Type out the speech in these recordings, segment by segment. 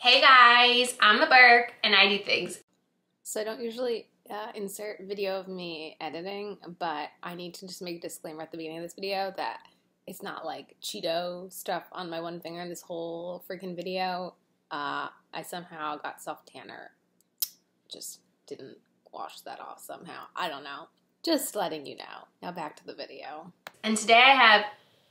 Hey guys, I'm the Berk and I do things. So I don't usually uh, insert video of me editing, but I need to just make a disclaimer at the beginning of this video that it's not like Cheeto stuff on my one finger in this whole freaking video. Uh, I somehow got self tanner. Just didn't wash that off somehow. I don't know. Just letting you know. Now back to the video. And today I have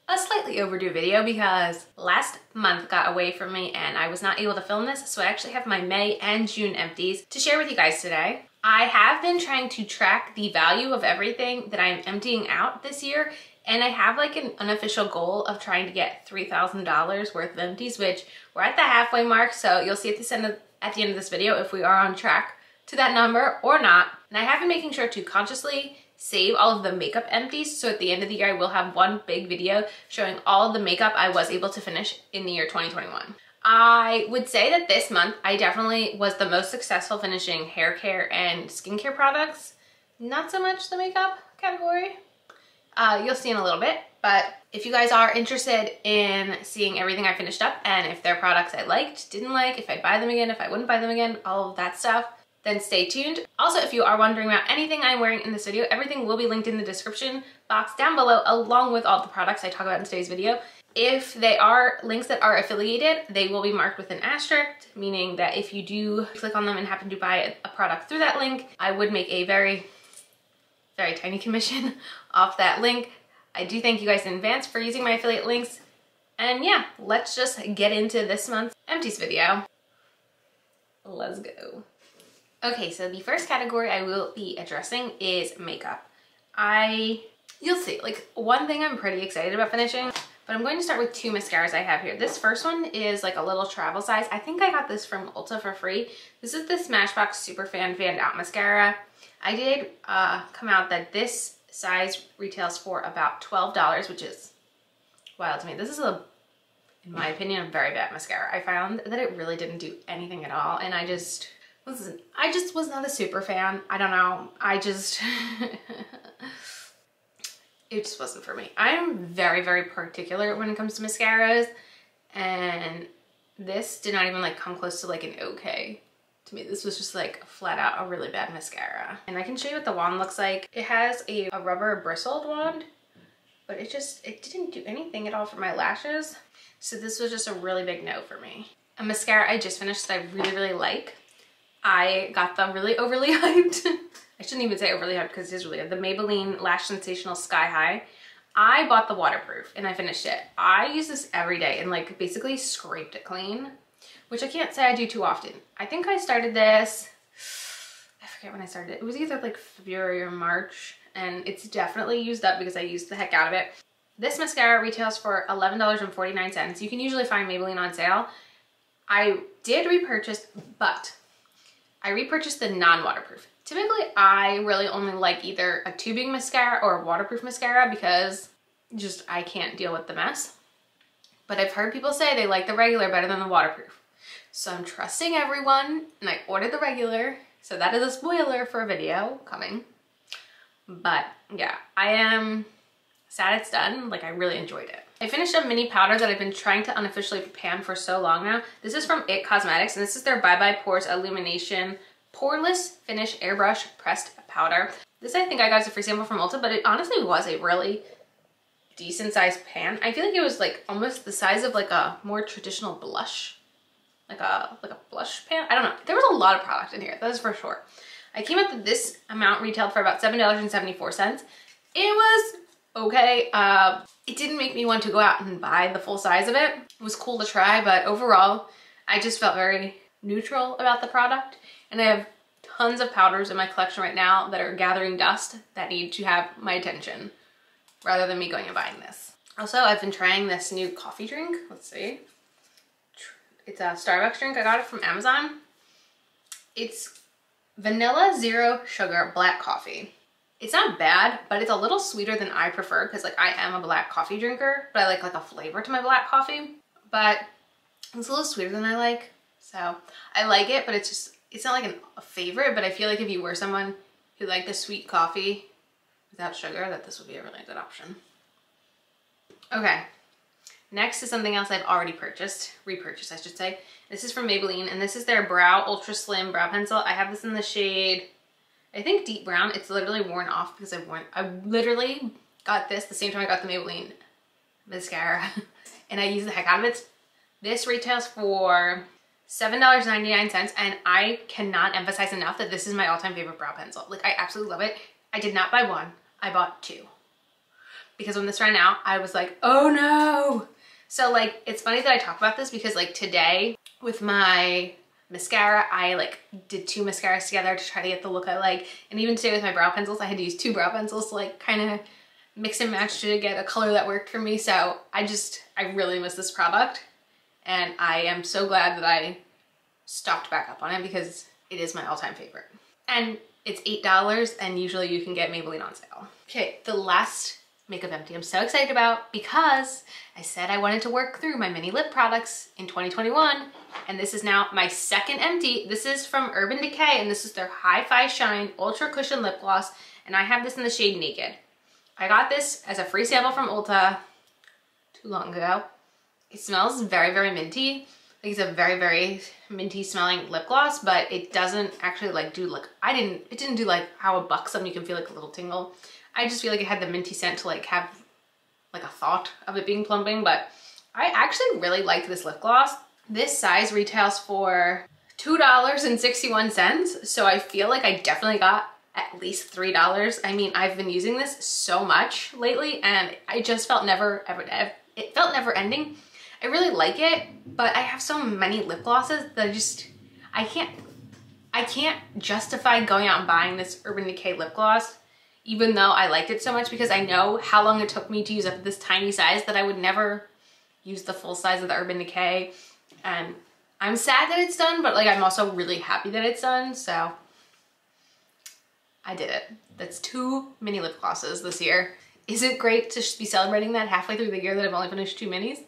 a slightly overdue video because last month got away from me and I was not able to film this. So I actually have my May and June empties to share with you guys today. I have been trying to track the value of everything that I'm emptying out this year and I have like an unofficial goal of trying to get $3,000 worth of empties, which we're at the halfway mark. So you'll see at the end of, at the end of this video if we are on track to that number or not. And I have been making sure to consciously save all of the makeup empties. So at the end of the year, I will have one big video showing all the makeup I was able to finish in the year 2021. I would say that this month, I definitely was the most successful finishing hair care and skincare products. Not so much the makeup category. Uh, you'll see in a little bit, but if you guys are interested in seeing everything I finished up and if they're products I liked, didn't like, if I'd buy them again, if I wouldn't buy them again, all of that stuff, then stay tuned. Also, if you are wondering about anything I'm wearing in this video, everything will be linked in the description box down below along with all the products I talk about in today's video. If they are links that are affiliated, they will be marked with an asterisk, meaning that if you do click on them and happen to buy a product through that link, I would make a very, very tiny commission off that link. I do thank you guys in advance for using my affiliate links. And yeah, let's just get into this month's empties video. Let's go. Okay, so the first category I will be addressing is makeup. I, you'll see, like one thing I'm pretty excited about finishing, but I'm going to start with two mascaras I have here. This first one is like a little travel size. I think I got this from Ulta for free. This is the Smashbox Superfan Fanned Out Mascara. I did uh, come out that this size retails for about $12, which is wild to me. This is a, in my opinion, a very bad mascara. I found that it really didn't do anything at all, and I just Listen, I just was not a super fan. I don't know. I just, it just wasn't for me. I'm very, very particular when it comes to mascaras and this did not even like come close to like an okay to me. This was just like flat out a really bad mascara. And I can show you what the wand looks like. It has a, a rubber bristled wand, but it just, it didn't do anything at all for my lashes. So this was just a really big no for me. A mascara I just finished that I really, really like I got them really overly hyped, I shouldn't even say overly hyped because it is really good, the Maybelline Lash Sensational Sky High. I bought the waterproof and I finished it. I use this every day and like basically scraped it clean, which I can't say I do too often. I think I started this, I forget when I started it. It was either like February or March and it's definitely used up because I used the heck out of it. This mascara retails for $11.49. You can usually find Maybelline on sale. I did repurchase, but I repurchased the non-waterproof. Typically, I really only like either a tubing mascara or a waterproof mascara because just I can't deal with the mess. But I've heard people say they like the regular better than the waterproof. So I'm trusting everyone and I ordered the regular. So that is a spoiler for a video coming. But yeah, I am sad it's done. Like I really enjoyed it. I finished a mini powder that I've been trying to unofficially pan for so long now. This is from IT Cosmetics and this is their Bye Bye Pores Illumination Poreless Finish Airbrush Pressed Powder. This I think I got as a free sample from Ulta, but it honestly was a really decent sized pan. I feel like it was like almost the size of like a more traditional blush. Like a like a blush pan. I don't know. There was a lot of product in here, that is for sure. I came up with this amount retailed for about $7.74. It was okay. Uh, it didn't make me want to go out and buy the full size of it. It was cool to try, but overall, I just felt very neutral about the product. And I have tons of powders in my collection right now that are gathering dust that need to have my attention rather than me going and buying this. Also, I've been trying this new coffee drink. Let's see. It's a Starbucks drink. I got it from Amazon. It's vanilla zero sugar black coffee. It's not bad, but it's a little sweeter than I prefer because like I am a black coffee drinker, but I like like a flavor to my black coffee. But it's a little sweeter than I like. So I like it, but it's just, it's not like an, a favorite, but I feel like if you were someone who liked a sweet coffee without sugar, that this would be a really good option. Okay, Next is something else I've already purchased, repurchased I should say. This is from Maybelline and this is their Brow Ultra Slim Brow Pencil. I have this in the shade, I think deep brown. It's literally worn off because I've worn, I literally got this the same time I got the Maybelline mascara and I use the heck out of it. This retails for $7.99 and I cannot emphasize enough that this is my all-time favorite brow pencil. Like I absolutely love it. I did not buy one, I bought two. Because when this ran out, I was like, oh no, so like, it's funny that I talk about this because like today with my mascara, I like did two mascaras together to try to get the look I like. And even today with my brow pencils, I had to use two brow pencils to like kind of mix and match to get a color that worked for me. So I just, I really miss this product. And I am so glad that I stocked back up on it because it is my all-time favorite. And it's $8 and usually you can get Maybelline on sale. Okay, the last Makeup Empty I'm so excited about because I said I wanted to work through my mini lip products in 2021 and this is now my second empty. This is from Urban Decay and this is their Hi-Fi Shine Ultra Cushion Lip Gloss and I have this in the shade Naked. I got this as a free sample from Ulta too long ago. It smells very, very minty. Like it's a very, very minty smelling lip gloss, but it doesn't actually like do like, I didn't, it didn't do like how a buxom you can feel like a little tingle. I just feel like it had the minty scent to like have like a thought of it being plumping, but I actually really liked this lip gloss. This size retails for $2.61, so I feel like I definitely got at least $3. I mean, I've been using this so much lately and I just felt never, ever, it felt never ending. I really like it, but I have so many lip glosses that I just, I can't, I can't justify going out and buying this Urban Decay lip gloss even though I liked it so much because I know how long it took me to use up this tiny size that I would never use the full size of the Urban Decay. And I'm sad that it's done, but like I'm also really happy that it's done, so I did it. That's two mini lip glosses this year. Is it great to be celebrating that halfway through the year that I've only finished two minis?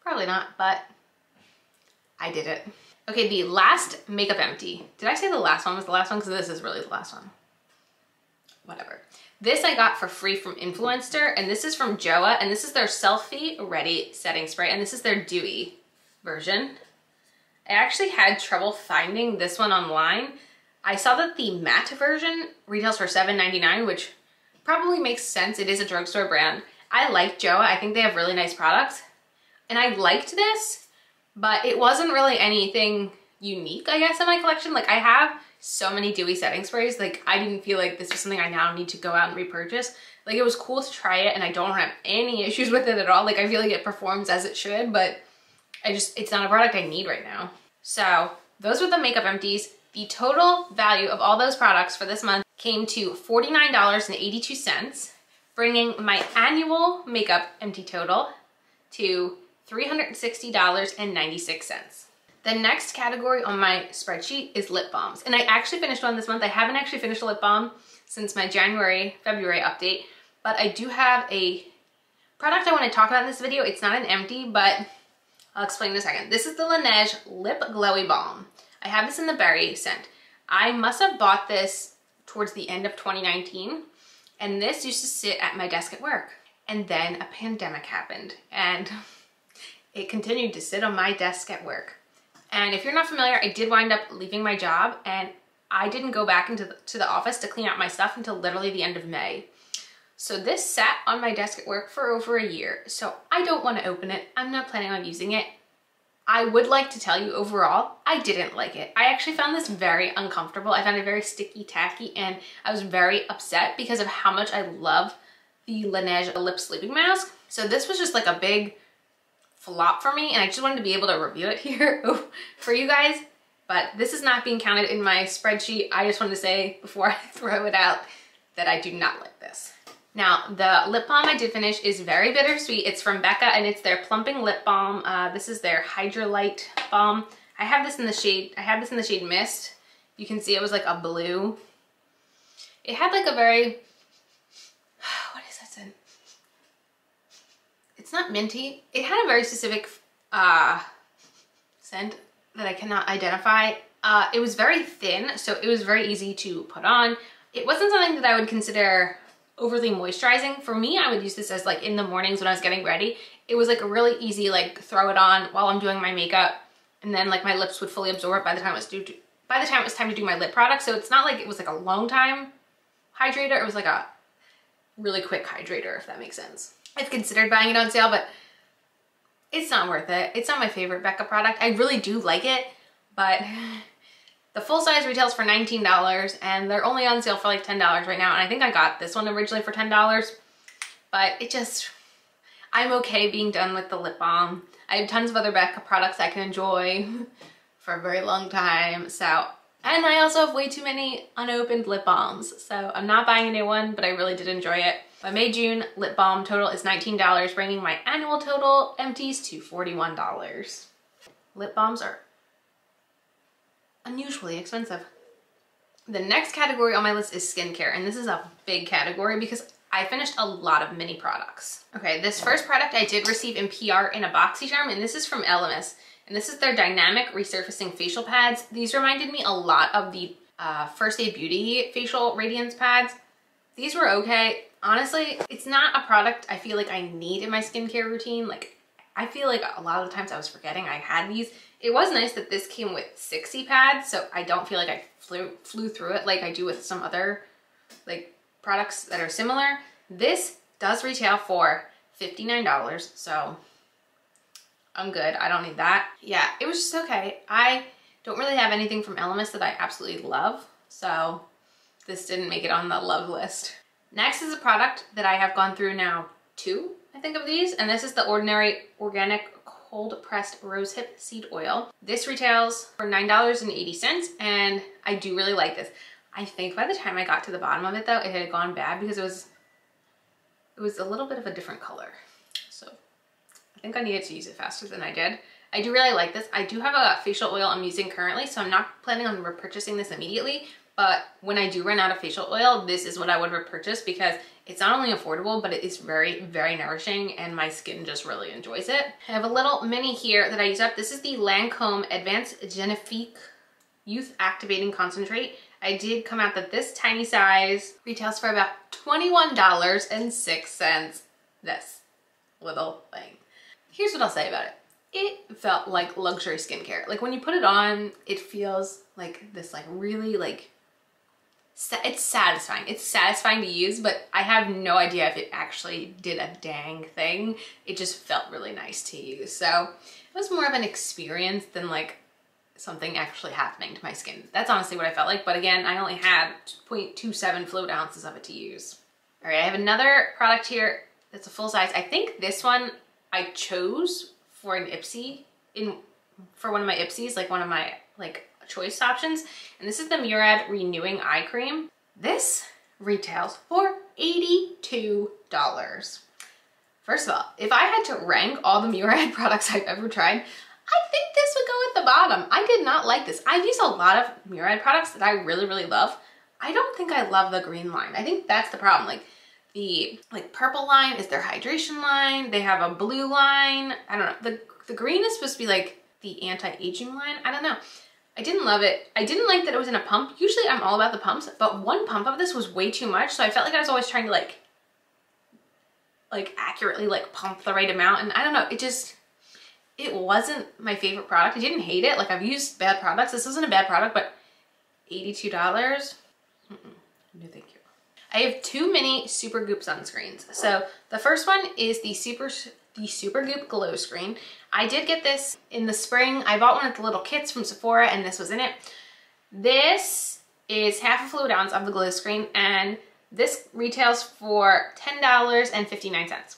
Probably not, but I did it. Okay, the last makeup empty. Did I say the last one was the last one? Because this is really the last one whatever. This I got for free from Influenster, and this is from Joah, and this is their Selfie Ready Setting Spray, and this is their Dewy version. I actually had trouble finding this one online. I saw that the matte version retails for $7.99, which probably makes sense. It is a drugstore brand. I like Joah. I think they have really nice products. And I liked this, but it wasn't really anything unique, I guess, in my collection. Like I have so many dewy setting sprays. Like I didn't feel like this was something I now need to go out and repurchase. Like it was cool to try it and I don't have any issues with it at all. Like I feel like it performs as it should, but I just, it's not a product I need right now. So those were the makeup empties. The total value of all those products for this month came to $49.82, bringing my annual makeup empty total to $360.96. The next category on my spreadsheet is lip balms. And I actually finished one this month. I haven't actually finished a lip balm since my January, February update, but I do have a product I want to talk about in this video. It's not an empty, but I'll explain in a second. This is the Laneige Lip Glowy Balm. I have this in the berry scent. I must have bought this towards the end of 2019, and this used to sit at my desk at work. And then a pandemic happened, and it continued to sit on my desk at work. And if you're not familiar, I did wind up leaving my job and I didn't go back into the, to the office to clean out my stuff until literally the end of May. So this sat on my desk at work for over a year. So I don't want to open it. I'm not planning on using it. I would like to tell you overall, I didn't like it. I actually found this very uncomfortable. I found it very sticky, tacky, and I was very upset because of how much I love the Laneige lip sleeping mask. So this was just like a big flop for me and I just wanted to be able to review it here for you guys. But this is not being counted in my spreadsheet. I just wanted to say before I throw it out that I do not like this. Now, the lip balm I did finish is very bittersweet. It's from Becca and it's their plumping lip balm. Uh, this is their Hydra Light balm. I have this in the shade, I have this in the shade Mist. You can see it was like a blue. It had like a very it's not minty. It had a very specific uh, scent that I cannot identify. Uh, it was very thin, so it was very easy to put on. It wasn't something that I would consider overly moisturizing. For me, I would use this as like in the mornings when I was getting ready. it was like a really easy like throw it on while I'm doing my makeup and then like my lips would fully absorb by the time it was due to, by the time it was time to do my lip product. So it's not like it was like a long time hydrator. It was like a really quick hydrator, if that makes sense. I've considered buying it on sale, but it's not worth it. It's not my favorite Becca product. I really do like it, but the full size retails for $19 and they're only on sale for like $10 right now. And I think I got this one originally for $10, but it just, I'm okay being done with the lip balm. I have tons of other Becca products I can enjoy for a very long time. So, and I also have way too many unopened lip balms. So I'm not buying a new one, but I really did enjoy it. My May June lip balm total is $19, bringing my annual total empties to $41. Lip balms are unusually expensive. The next category on my list is skincare, and this is a big category because I finished a lot of mini products. Okay, this first product I did receive in PR in a boxy charm, and this is from Elemis. And this is their Dynamic Resurfacing Facial Pads. These reminded me a lot of the uh, First Aid Beauty Facial Radiance Pads. These were okay. Honestly, it's not a product I feel like I need in my skincare routine. Like, I feel like a lot of the times I was forgetting I had these. It was nice that this came with 60 pads, so I don't feel like I flew, flew through it like I do with some other like products that are similar. This does retail for $59, so I'm good. I don't need that. Yeah, it was just okay. I don't really have anything from Elemis that I absolutely love, so this didn't make it on the love list. Next is a product that I have gone through now two, I think of these, and this is the Ordinary Organic cold pressed rosehip seed oil. This retails for $9.80 and I do really like this. I think by the time I got to the bottom of it though, it had gone bad because it was, it was a little bit of a different color. So I think I needed to use it faster than I did. I do really like this. I do have a facial oil I'm using currently, so I'm not planning on repurchasing this immediately, but when I do run out of facial oil, this is what I would repurchase because it's not only affordable, but it is very, very nourishing and my skin just really enjoys it. I have a little mini here that I use up. This is the Lancome Advanced Genifique Youth Activating Concentrate. I did come out that this tiny size retails for about $21.06. This little thing. Here's what I'll say about it. It felt like luxury skincare. Like when you put it on, it feels like this like really like it's satisfying. It's satisfying to use, but I have no idea if it actually did a dang thing. It just felt really nice to use. So it was more of an experience than like something actually happening to my skin. That's honestly what I felt like. But again, I only had 0.27 fluid ounces of it to use. All right, I have another product here that's a full size. I think this one I chose for an Ipsy in for one of my Ipsies, like one of my like choice options. And this is the Murad Renewing Eye Cream. This retails for $82. First of all, if I had to rank all the Murad products I've ever tried, I think this would go at the bottom. I did not like this. I've used a lot of Murad products that I really, really love. I don't think I love the green line. I think that's the problem. Like the like purple line is their hydration line. They have a blue line. I don't know. The, the green is supposed to be like the anti-aging line. I don't know. I didn't love it. I didn't like that it was in a pump. Usually I'm all about the pumps, but one pump of this was way too much. So I felt like I was always trying to like, like accurately like pump the right amount. And I don't know, it just, it wasn't my favorite product. I didn't hate it. Like I've used bad products. This isn't a bad product, but $82? Mm -mm. No, thank you. I have two mini Supergoop sunscreens. So the first one is the Super the Supergoop Glow Screen. I did get this in the spring. I bought one of the little kits from Sephora and this was in it. This is half a fluid ounce of the glow screen and this retails for $10.59.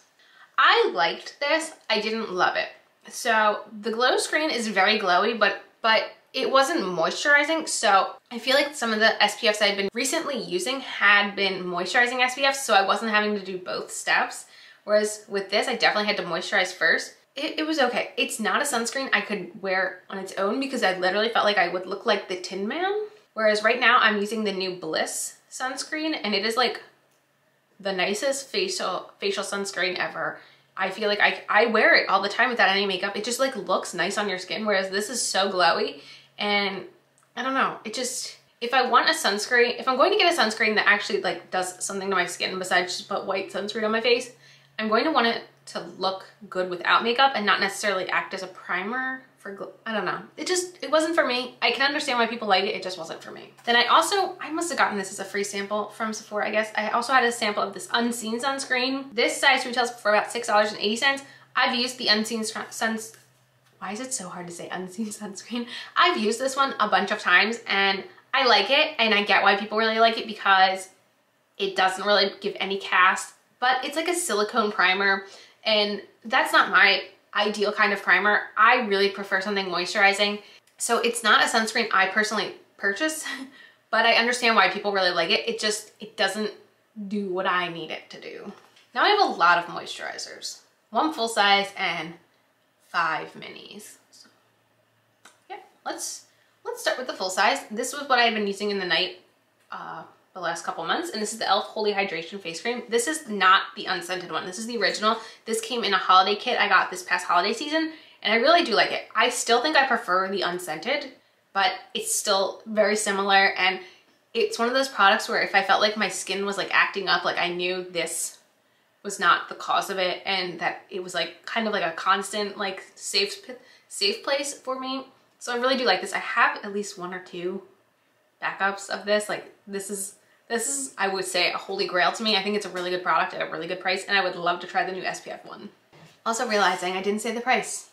I liked this, I didn't love it. So the glow screen is very glowy, but, but it wasn't moisturizing. So I feel like some of the SPFs I've been recently using had been moisturizing SPFs, so I wasn't having to do both steps. Whereas with this, I definitely had to moisturize first. It, it, was okay. It's not a sunscreen I could wear on its own because I literally felt like I would look like the Tin Man. Whereas right now I'm using the new Bliss sunscreen and it is like the nicest facial facial sunscreen ever. I feel like I, I wear it all the time without any makeup. It just like looks nice on your skin whereas this is so glowy and I don't know, it just, if I want a sunscreen, if I'm going to get a sunscreen that actually like does something to my skin besides just put white sunscreen on my face, I'm going to want it to look good without makeup and not necessarily act as a primer for, I don't know. It just, it wasn't for me. I can understand why people like it. It just wasn't for me. Then I also, I must have gotten this as a free sample from Sephora, I guess. I also had a sample of this Unseen sunscreen. This size retails for about $6.80. I've used the Unseen Suns, why is it so hard to say Unseen sunscreen? I've used this one a bunch of times and I like it and I get why people really like it because it doesn't really give any cast, but it's like a silicone primer and that's not my ideal kind of primer. I really prefer something moisturizing. So it's not a sunscreen I personally purchase, but I understand why people really like it. It just, it doesn't do what I need it to do. Now I have a lot of moisturizers. One full size and five minis. So, yeah, let's, let's start with the full size. This was what I had been using in the night uh, the last couple months and this is the e.l.f. Holy Hydration Face Cream. This is not the unscented one. This is the original. This came in a holiday kit I got this past holiday season and I really do like it. I still think I prefer the unscented, but it's still very similar and it's one of those products where if I felt like my skin was like acting up, like I knew this was not the cause of it and that it was like kind of like a constant like safe safe place for me. So I really do like this. I have at least one or two backups of this. Like this is this is, I would say, a holy grail to me. I think it's a really good product at a really good price, and I would love to try the new SPF one. Also realizing I didn't say the price.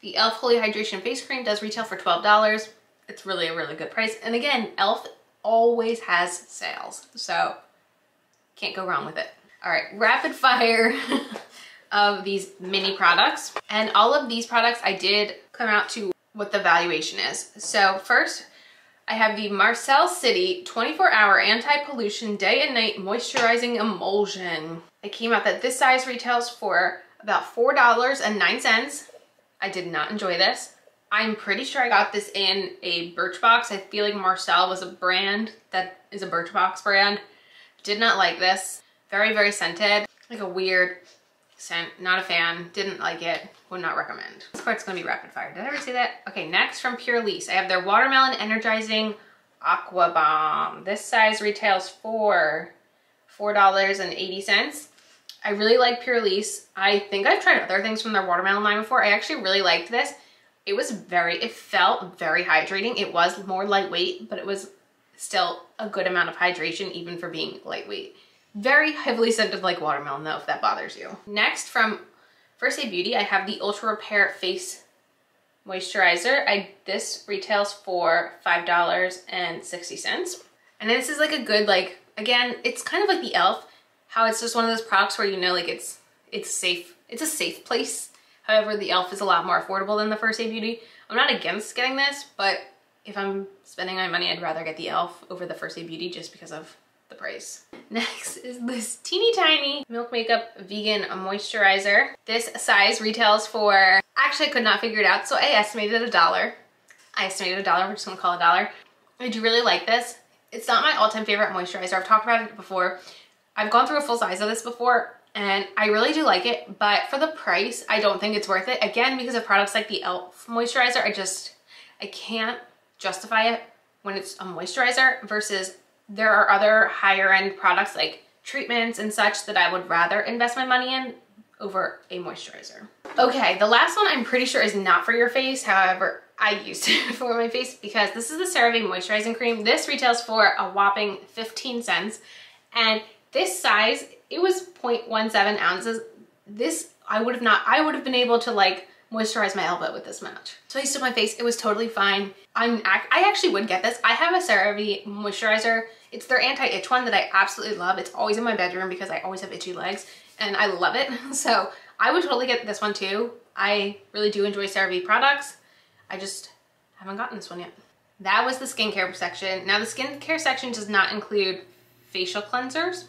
The e.l.f. Holy Hydration Face Cream does retail for $12. It's really a really good price. And again, e.l.f. always has sales, so can't go wrong with it. All right, rapid fire of these mini products. And all of these products I did come out to what the valuation is. So first, I have the Marcelle City 24 hour anti-pollution day and night moisturizing emulsion. It came out that this size retails for about $4.09. I did not enjoy this. I'm pretty sure I got this in a Birchbox. I feel like Marcelle was a brand that is a Birchbox brand. Did not like this. Very, very scented. Like a weird scent. Not a fan. Didn't like it. Would not recommend. This part's gonna be rapid fire. Did I ever say that? Okay, next from Purlisse. I have their Watermelon Energizing Aqua Balm. This size retails for $4.80. I really like Purlisse. I think I've tried other things from their watermelon line before. I actually really liked this. It was very, it felt very hydrating. It was more lightweight, but it was still a good amount of hydration even for being lightweight. Very heavily scented like watermelon though, if that bothers you. Next from First Aid Beauty, I have the Ultra Repair Face Moisturizer. I This retails for $5.60. And this is like a good, like, again, it's kind of like the e.l.f. How it's just one of those products where you know like it's it's safe. It's a safe place. However, the e.l.f. is a lot more affordable than the First Aid Beauty. I'm not against getting this, but if I'm spending my money, I'd rather get the e.l.f. over the First Aid Beauty just because of the price. Next is this teeny tiny Milk Makeup Vegan Moisturizer. This size retails for, actually I could not figure it out, so I estimated a dollar. I estimated a dollar, we're just gonna call it a dollar. I do really like this. It's not my all-time favorite moisturizer. I've talked about it before. I've gone through a full size of this before and I really do like it, but for the price, I don't think it's worth it. Again, because of products like the e.l.f. moisturizer, I just, I can't justify it when it's a moisturizer versus there are other higher end products like treatments and such that I would rather invest my money in over a moisturizer. Okay, the last one I'm pretty sure is not for your face. However, I used it for my face because this is the CeraVe Moisturizing Cream. This retails for a whopping 15 cents. And this size, it was 0.17 ounces. This, I would have not, I would have been able to like moisturize my elbow with this much. So I used my face. It was totally fine. I'm I actually would get this. I have a CeraVe moisturizer. It's their anti-itch one that I absolutely love. It's always in my bedroom because I always have itchy legs and I love it. So I would totally get this one too. I really do enjoy CeraVe products. I just haven't gotten this one yet. That was the skincare section. Now the skincare section does not include facial cleansers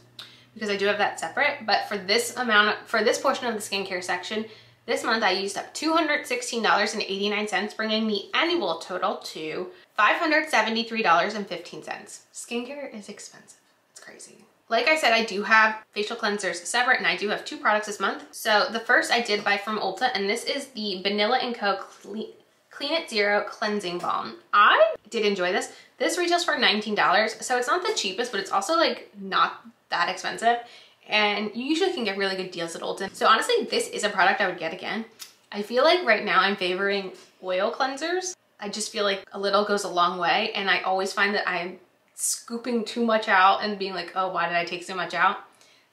because I do have that separate. But for this amount, for this portion of the skincare section, this month I used up $216.89, bringing the annual total to $573.15. Skincare is expensive. It's crazy. Like I said, I do have facial cleansers separate and I do have two products this month. So the first I did buy from Ulta and this is the Banila & Co. Clean, Clean It Zero Cleansing Balm. I did enjoy this. This retails for $19, so it's not the cheapest, but it's also like not that expensive and you usually can get really good deals at Ulta. So honestly, this is a product I would get again. I feel like right now I'm favoring oil cleansers. I just feel like a little goes a long way and I always find that I'm scooping too much out and being like, oh, why did I take so much out?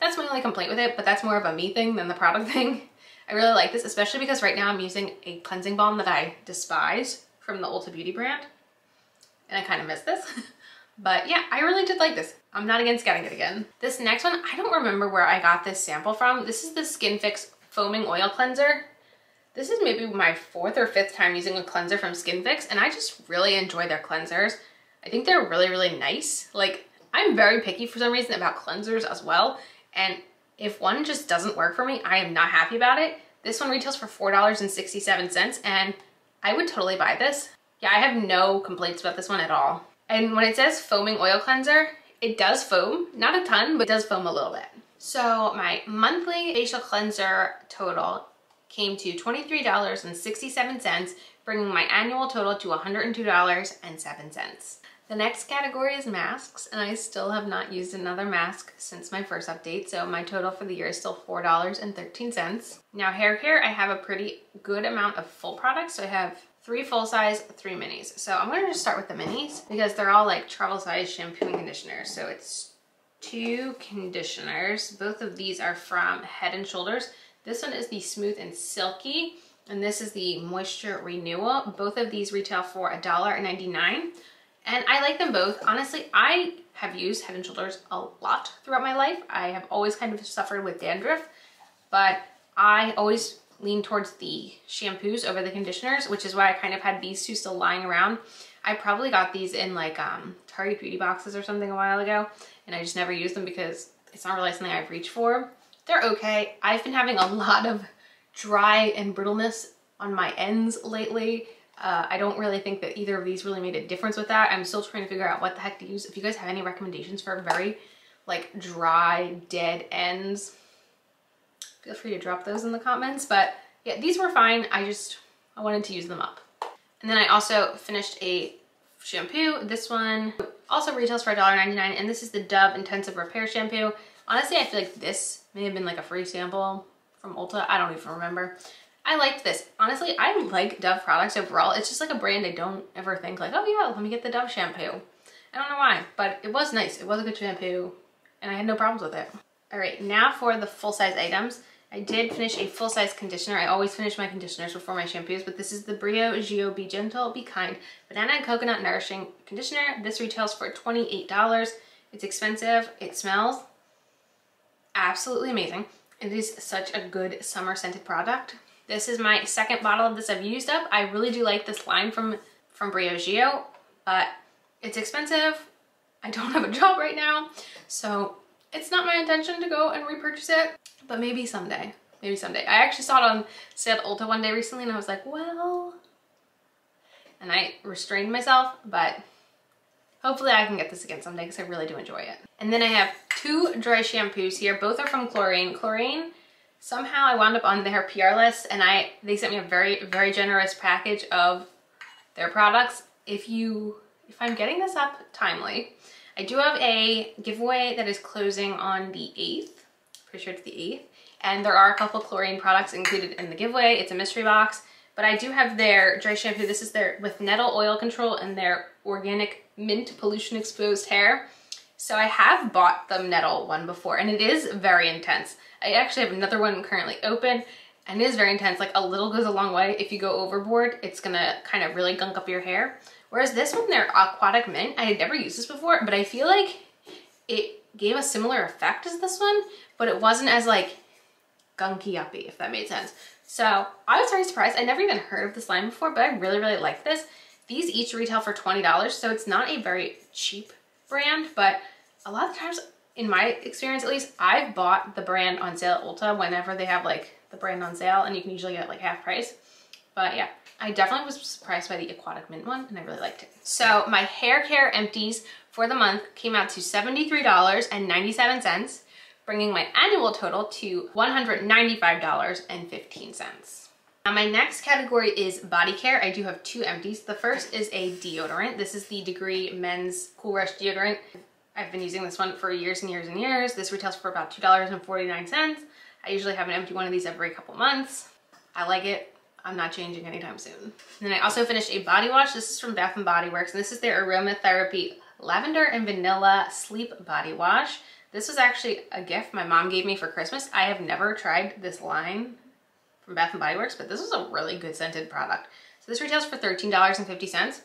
That's my only complaint with it, but that's more of a me thing than the product thing. I really like this, especially because right now I'm using a cleansing balm that I despise from the Ulta Beauty brand. And I kind of miss this. but yeah, I really did like this. I'm not against getting it again. This next one, I don't remember where I got this sample from. This is the Skin Fix Foaming Oil Cleanser. This is maybe my fourth or fifth time using a cleanser from Skin Fix, and I just really enjoy their cleansers. I think they're really, really nice. Like, I'm very picky for some reason about cleansers as well, and if one just doesn't work for me, I am not happy about it. This one retails for $4.67, and I would totally buy this. Yeah, I have no complaints about this one at all. And when it says foaming oil cleanser, it does foam, not a ton, but does foam a little bit. So my monthly facial cleanser total came to $23.67, bringing my annual total to $102.07. The next category is masks, and I still have not used another mask since my first update, so my total for the year is still $4.13. Now hair care, I have a pretty good amount of full products. So I have three full size, three minis. So I'm gonna just start with the minis because they're all like travel size shampoo and conditioner. So it's two conditioners. Both of these are from Head and Shoulders. This one is the Smooth and Silky, and this is the Moisture Renewal. Both of these retail for $1.99, and I like them both. Honestly, I have used Head & Shoulders a lot throughout my life. I have always kind of suffered with dandruff, but I always lean towards the shampoos over the conditioners, which is why I kind of had these two still lying around. I probably got these in like um, Target beauty boxes or something a while ago, and I just never used them because it's not really something I've reached for. They're okay. I've been having a lot of dry and brittleness on my ends lately. Uh, I don't really think that either of these really made a difference with that. I'm still trying to figure out what the heck to use. If you guys have any recommendations for very like dry, dead ends, feel free to drop those in the comments. But yeah, these were fine. I just, I wanted to use them up. And then I also finished a shampoo. This one also retails for $1.99 and this is the Dove Intensive Repair Shampoo. Honestly, I feel like this may have been like a free sample from Ulta. I don't even remember. I liked this. Honestly, I like Dove products overall. It's just like a brand I don't ever think like, oh yeah, let me get the Dove shampoo. I don't know why, but it was nice. It was a good shampoo and I had no problems with it. All right, now for the full-size items. I did finish a full-size conditioner. I always finish my conditioners before my shampoos, but this is the Briogeo Be Gentle, Be Kind Banana and Coconut Nourishing Conditioner. This retails for $28. It's expensive. It smells absolutely amazing. It is such a good summer scented product. This is my second bottle of this I've used up. I really do like this line from, from Briogeo, but it's expensive. I don't have a job right now, so it's not my intention to go and repurchase it, but maybe someday. Maybe someday. I actually saw it on sale at Ulta one day recently and I was like, well, and I restrained myself, but hopefully I can get this again someday because I really do enjoy it. And then I have two dry shampoos here. Both are from Klorane. Klorane, somehow I wound up on their PR list and I they sent me a very, very generous package of their products. If you, if I'm getting this up timely, I do have a giveaway that is closing on the 8th. Pretty sure it's the 8th. And there are a couple Klorane products included in the giveaway. It's a mystery box. But I do have their dry shampoo. This is their with nettle oil control and their organic mint pollution exposed hair. So I have bought the nettle one before and it is very intense. I actually have another one currently open and it is very intense. Like a little goes a long way. If you go overboard, it's gonna kind of really gunk up your hair. Whereas this one, their aquatic mint, I had never used this before, but I feel like it gave a similar effect as this one, but it wasn't as like gunky uppy, if that made sense. So I was very surprised. I never even heard of this line before, but I really, really like this. These each retail for $20, so it's not a very cheap brand, but a lot of times, in my experience at least, I've bought the brand on sale at Ulta whenever they have like the brand on sale and you can usually get like half price. But yeah, I definitely was surprised by the Aquatic Mint one and I really liked it. So my hair care empties for the month came out to $73.97, bringing my annual total to $195.15. Now my next category is body care. I do have two empties. The first is a deodorant. This is the Degree Men's Cool Rush Deodorant. I've been using this one for years and years and years. This retails for about $2.49. I usually have an empty one of these every couple months. I like it. I'm not changing anytime soon. And then I also finished a body wash. This is from Bath & Body Works, and this is their Aromatherapy Lavender and Vanilla Sleep Body Wash. This was actually a gift my mom gave me for Christmas. I have never tried this line from Bath & Body Works, but this was a really good scented product. So this retails for $13.50,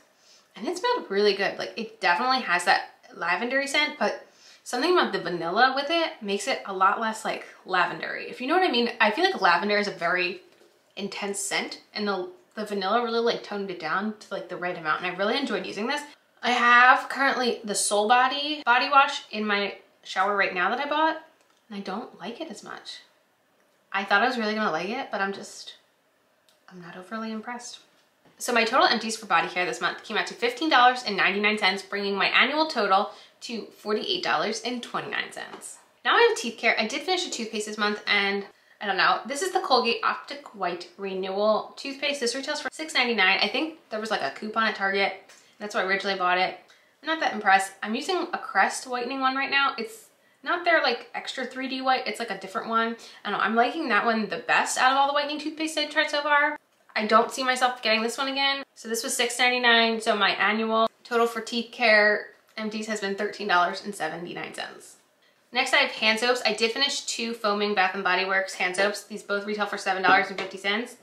and it smelled really good. Like, it definitely has that lavendery scent, but something about the vanilla with it makes it a lot less like lavendery. If you know what I mean, I feel like lavender is a very intense scent and the, the vanilla really like toned it down to like the right amount and I really enjoyed using this. I have currently the Soul Body body wash in my shower right now that I bought and I don't like it as much. I thought I was really gonna like it, but I'm just, I'm not overly impressed. So my total empties for body care this month came out to $15.99, bringing my annual total to $48.29. Now I have teeth care. I did finish a toothpaste this month and I don't know. This is the Colgate Optic White Renewal toothpaste. This retails for $6.99. I think there was like a coupon at Target. That's why I originally bought it. I'm not that impressed. I'm using a Crest whitening one right now. It's not their like extra 3D white. It's like a different one. I don't know. I'm liking that one the best out of all the whitening toothpaste I've tried so far. I don't see myself getting this one again. So this was $6.99. So my annual total for teeth care empties has been $13.79. Next I have hand soaps. I did finish two foaming Bath & Body Works hand soaps. These both retail for $7.50.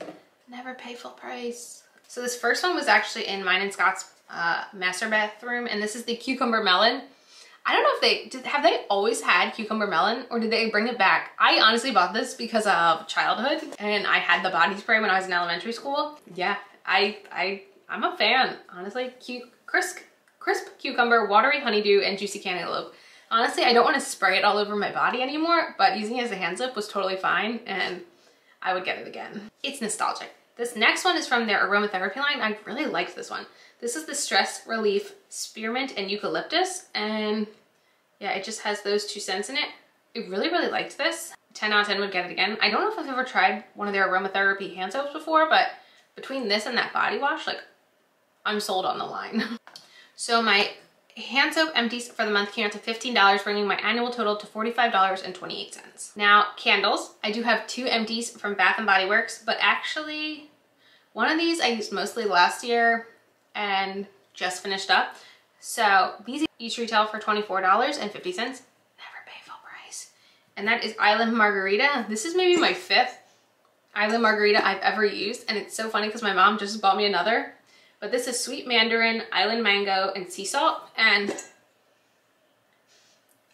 Never pay full price. So this first one was actually in mine and Scott's uh, master bathroom and this is the cucumber melon. I don't know if they, did, have they always had cucumber melon or did they bring it back? I honestly bought this because of childhood and I had the body spray when I was in elementary school. Yeah, I, I, I'm a fan, honestly. Cute, crisp, crisp cucumber, watery honeydew, and juicy cantaloupe. Honestly, I don't want to spray it all over my body anymore, but using it as a hand soap was totally fine and I would get it again. It's nostalgic. This next one is from their aromatherapy line. I really liked this one. This is the Stress Relief Spearmint and Eucalyptus. And yeah, it just has those two scents in it. I really, really liked this. 10 out of 10 would get it again. I don't know if I've ever tried one of their aromatherapy hand soaps before, but between this and that body wash, like I'm sold on the line. so my hand soap empties for the month came out to $15, bringing my annual total to $45.28. Now, candles. I do have two empties from Bath & Body Works, but actually one of these I used mostly last year and just finished up. So these each retail for $24.50. Never pay full price. And that is Island Margarita. This is maybe my fifth Island Margarita I've ever used. And it's so funny because my mom just bought me another but this is sweet mandarin, island mango, and sea salt. And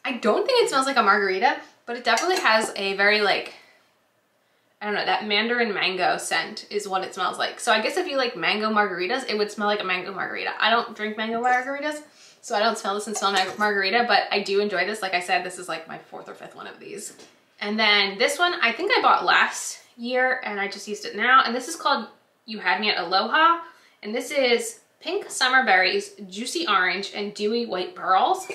I don't think it smells like a margarita, but it definitely has a very like, I don't know, that mandarin mango scent is what it smells like. So I guess if you like mango margaritas, it would smell like a mango margarita. I don't drink mango margaritas, so I don't smell this and smell margarita, but I do enjoy this. Like I said, this is like my fourth or fifth one of these. And then this one, I think I bought last year and I just used it now. And this is called You Had Me at Aloha. And this is Pink Summer Berries, Juicy Orange, and Dewy White Pearls.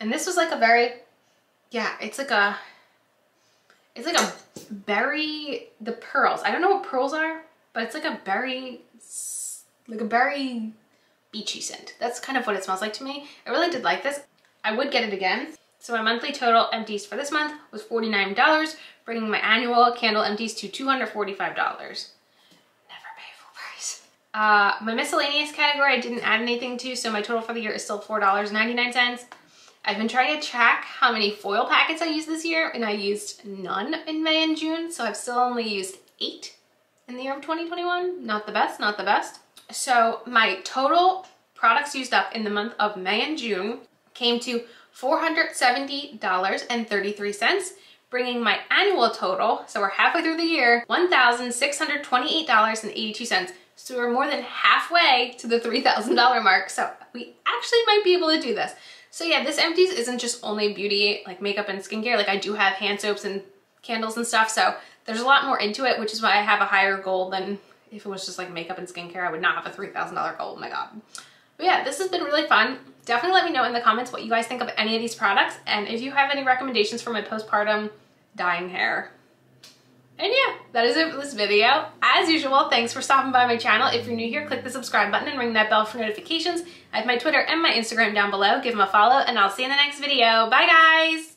And this was like a very, yeah, it's like a, it's like a berry, the pearls. I don't know what pearls are, but it's like a berry, like a berry beachy scent. That's kind of what it smells like to me. I really did like this. I would get it again. So my monthly total empties for this month was $49, bringing my annual candle empties to $245. Uh, my miscellaneous category I didn't add anything to, so my total for the year is still $4.99. I've been trying to track how many foil packets I used this year, and I used none in May and June, so I've still only used eight in the year of 2021. Not the best, not the best. So my total products used up in the month of May and June came to $470.33, bringing my annual total, so we're halfway through the year, $1,628.82 so we're more than halfway to the $3,000 mark. So we actually might be able to do this. So yeah, this empties isn't just only beauty, like makeup and skincare. Like I do have hand soaps and candles and stuff. So there's a lot more into it, which is why I have a higher goal than if it was just like makeup and skincare. I would not have a $3,000 goal. Oh my God. But yeah, this has been really fun. Definitely let me know in the comments what you guys think of any of these products. And if you have any recommendations for my postpartum dyeing hair, And yeah, that is it for this video. As usual, thanks for stopping by my channel. If you're new here, click the subscribe button and ring that bell for notifications. I have my Twitter and my Instagram down below. Give them a follow, and I'll see you in the next video. Bye, guys!